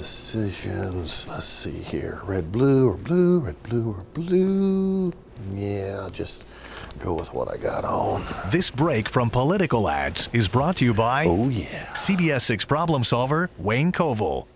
decisions. Let's see here. Red, blue, or blue, red, blue, or blue. Yeah, I'll just go with what I got on. This break from political ads is brought to you by Oh, yeah. CBS 6 problem solver Wayne Covil.